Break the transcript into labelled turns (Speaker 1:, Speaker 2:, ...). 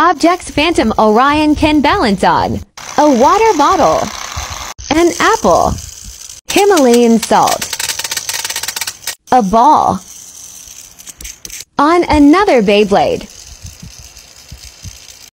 Speaker 1: Objects Phantom Orion can balance on. A water bottle. An apple. Himalayan salt. A ball. On another Beyblade.